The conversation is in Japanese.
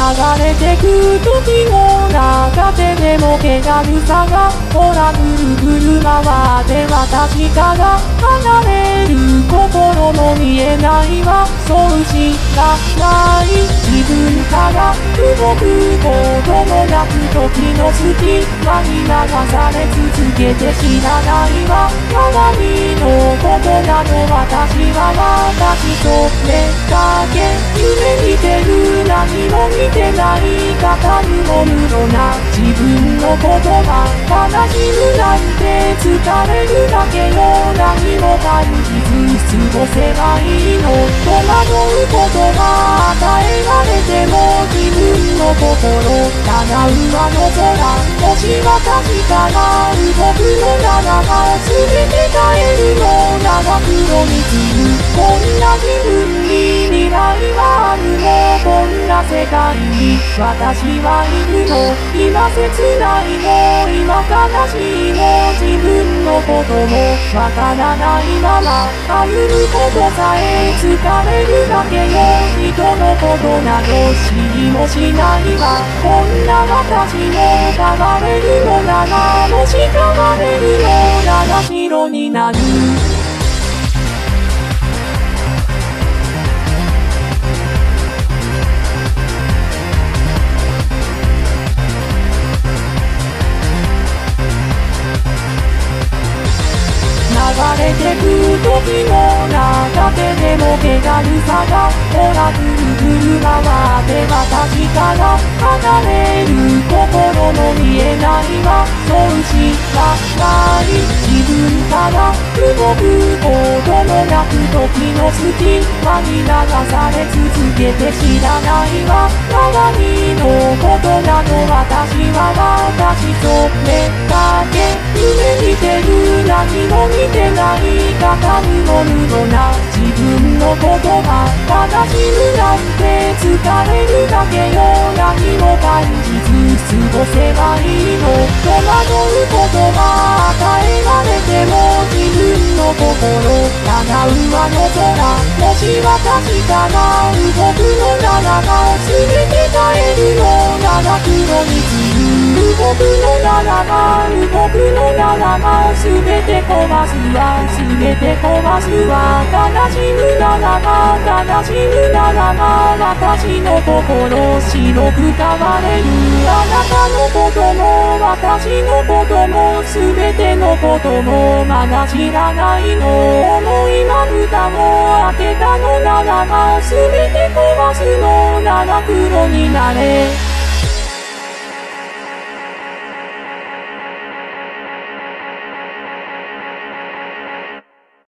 流れてく時の中ででも気軽さがほらぐるぐる回って私から離れる心の見えないはそうしかない自分から動くこともなく時の隙間に流され続けて知らないわ周りのことなど私は私と目だけ何も見てない方にも無度な。自分のことが悲しむなんて疲れるだけよ何も感じず過ごせばいいの。戸惑うことが与えられても自分の心叶うあの空もし私から動くのならば全て耐えるのなら黒につくこんな自分に未来はこんな世界に私はいるの今切ないの今悲しいの自分のこともわからないまま歩むことさえ疲れるだけよ人のことなど知りもしないわこんな私も変われるのならもし変われるのなら白になる流れてく時の中ででも気軽さがほらぐるぐる回って私から離れる心の見えないはそうしかない自分から動くこともなく時の隙間に流され続けて知らないわ周りのことなど私は私と目だけ夢見てる見てない方にも無度な自分のことが悲しむなんて疲れるだけよ何も感じず過ごせばいいの戸惑うことが与えられても自分の心叶うあの空もし私から動くのならば全て耐えるのなら黒につく動くのならば動くのならば全て壊すわ全て壊すわ悲しむならば悲しむならば私の心白く変われるあなたのことも私のことも全てのこともまだ知らないの思いまぶたも開けたのならば全て壊すのなら黒になれ